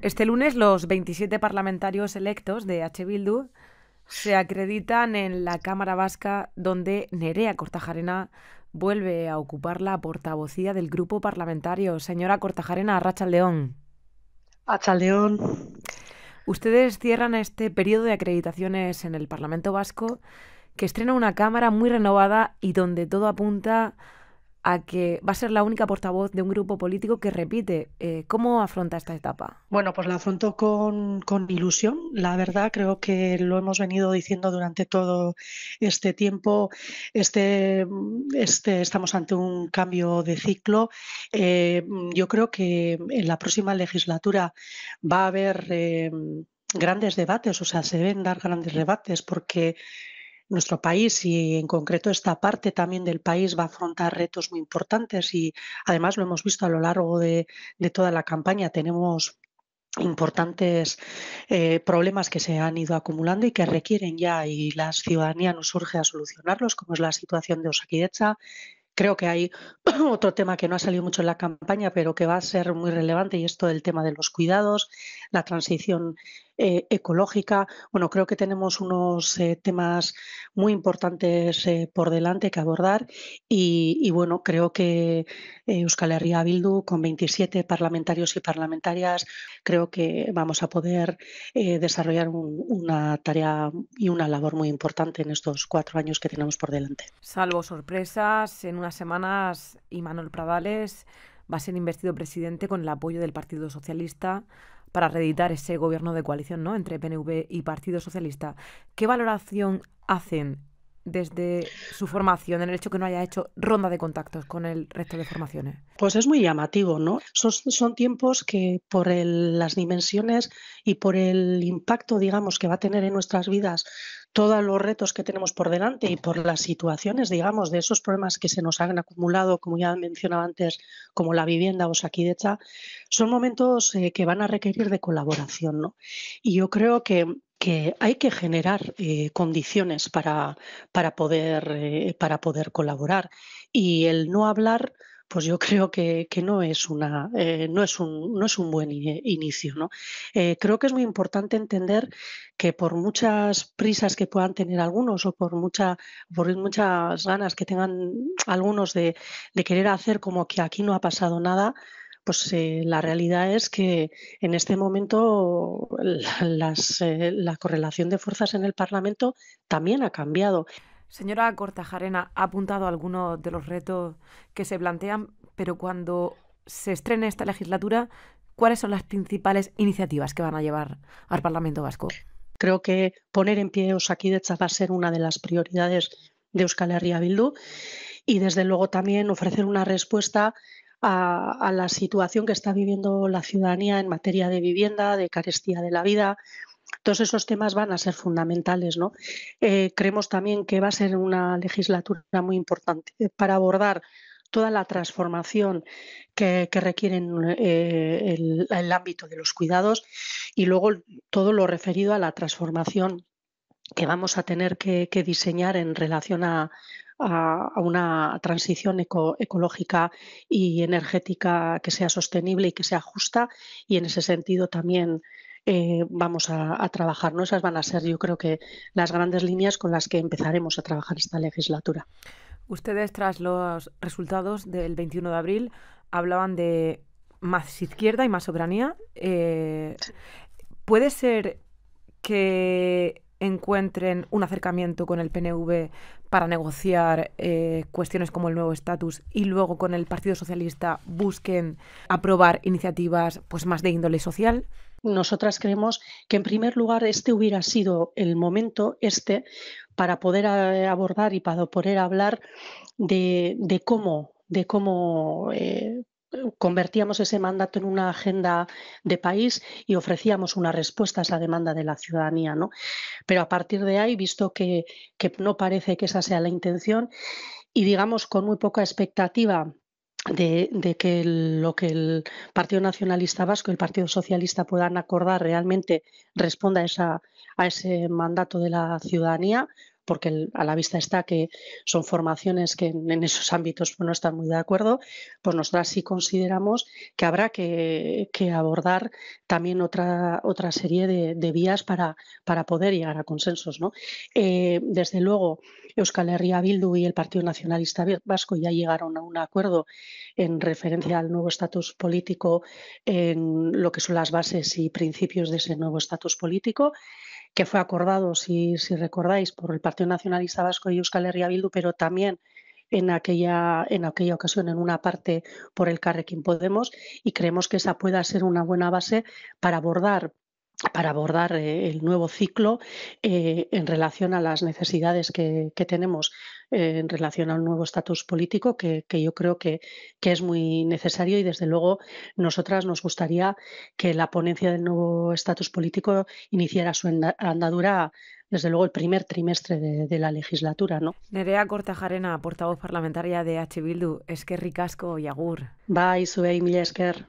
Este lunes los 27 parlamentarios electos de H. Bildu se acreditan en la Cámara Vasca donde Nerea Cortajarena vuelve a ocupar la portavocía del grupo parlamentario. Señora Cortajarena, Racha León. León. Ustedes cierran este periodo de acreditaciones en el Parlamento Vasco que estrena una Cámara muy renovada y donde todo apunta a que va a ser la única portavoz de un grupo político que repite. Eh, ¿Cómo afronta esta etapa? Bueno, pues la afronto con, ilusión. La verdad, creo que lo hemos venido diciendo durante todo este tiempo. Este, este, estamos ante un cambio de ciclo. Eh, yo creo que en la próxima legislatura va a haber eh, grandes debates, o sea, se deben dar grandes debates porque nuestro país y en concreto esta parte también del país va a afrontar retos muy importantes y además lo hemos visto a lo largo de, toda la campaña. Tenemos importantes eh, problemas que se han ido acumulando y que requieren ya y la ciudadanía nos urge a solucionarlos, como es la situación de Osakidecha, Creo que hay otro tema que no ha salido mucho en la campaña, pero que va a ser muy relevante y es todo el tema de los cuidados, la transición eh, ecológica. Bueno, creo que tenemos unos eh, temas muy importantes eh, por delante que abordar y, bueno, creo que Euskal Herria Bildu, con 27 parlamentarios y parlamentarias, creo que vamos a poder desarrollar una tarea y una labor muy importante en estos cuatro años que tenemos por delante. Salvo sorpresas, en unas semanas Imanol Pradales va a ser investido presidente con el apoyo del Partido Socialista para reeditar ese gobierno de coalición ¿no? entre PNV y Partido Socialista. ¿Qué valoración hacen desde su formación en el hecho que no haya hecho ronda de contactos con el resto de formaciones? Pues es muy llamativo, ¿no? Son, son tiempos que por las dimensiones y por el impacto, digamos, que va a tener en nuestras vidas todos los retos que tenemos por delante y por las situaciones, digamos, de esos problemas que se nos han acumulado, como ya mencionaba antes, como la vivienda o Saquidecha, son momentos eh, que van a requerir de colaboración, ¿no? Y yo creo que que hay que generar eh, condiciones para, para, poder, eh, para poder colaborar. Y el no hablar pues yo creo que, no, es una, eh, no, es un, no es un buen inicio. ¿no? Creo que es muy importante entender que por muchas prisas que puedan tener algunos o por, mucha, por muchas ganas que tengan algunos de, querer hacer como que aquí no ha pasado nada, pues eh, la realidad es que en este momento la correlación de fuerzas en el Parlamento también ha cambiado. Señora Cortajarena, ha apuntado algunos de los retos que se plantean, pero cuando se estrene esta legislatura, ¿cuáles son las principales iniciativas que van a llevar al Parlamento Vasco? Creo que poner en pie Osakidecha va a ser una de las prioridades de Euskal Herria Bildu y desde luego también ofrecer una respuesta a, la situación que está viviendo la ciudadanía en materia de vivienda, de carestía de la vida, todos esos temas van a ser fundamentales. ¿no? Eh, creemos también que va a ser una legislatura muy importante para abordar toda la transformación que, requieren eh, el, ámbito de los cuidados y luego todo lo referido a la transformación que vamos a tener que, diseñar en relación a, una transición ecológica y energética que sea sostenible y que sea justa y en ese sentido también eh, vamos a, trabajar. ¿no? Esas van a ser, yo creo que, las grandes líneas con las que empezaremos a trabajar esta legislatura. Ustedes, tras los resultados del 21 de abril, hablaban de más izquierda y más soberanía. Eh, ¿Puede ser que encuentren un acercamiento con el PNV para negociar eh, cuestiones como el nuevo estatus y luego con el Partido Socialista busquen aprobar iniciativas pues más de índole social? Nosotras creemos que en primer lugar este hubiera sido el momento este para poder eh, abordar y para poder hablar de, cómo, de cómo eh, convertíamos ese mandato en una agenda de país y ofrecíamos una respuesta a esa demanda de la ciudadanía. ¿no? Pero a partir de ahí, visto que, que no parece que esa sea la intención y digamos con muy poca expectativa de, que lo que el Partido Nacionalista Vasco y el Partido Socialista puedan acordar realmente responda esa, a ese mandato de la ciudadanía, porque a la vista está que son formaciones que en, esos ámbitos pues, no están muy de acuerdo, pues nosotras sí consideramos que habrá que, abordar también otra, otra serie de, vías para, para, poder llegar a consensos. ¿no? Eh, desde luego, Euskal Herria Bildu y el Partido Nacionalista Vasco ya llegaron a un acuerdo en referencia al nuevo estatus político, en lo que son las bases y principios de ese nuevo estatus político que fue acordado, si, recordáis, por el Partido Nacionalista Vasco y Euskal Herria Bildu, pero también en aquella, en aquella ocasión en una parte por el Carrequín Podemos y creemos que esa pueda ser una buena base para abordar para abordar eh, el nuevo ciclo eh, en relación a las necesidades que, tenemos eh, en relación al nuevo estatus político, que, yo creo que, que, es muy necesario y desde luego nosotras nos gustaría que la ponencia del nuevo estatus político iniciara su andadura desde luego el primer trimestre de, la legislatura. ¿no? Nerea Cortajarena, portavoz parlamentaria de H. Bildu, Esquer Ricasco y Agur. Bye, Subei Esker.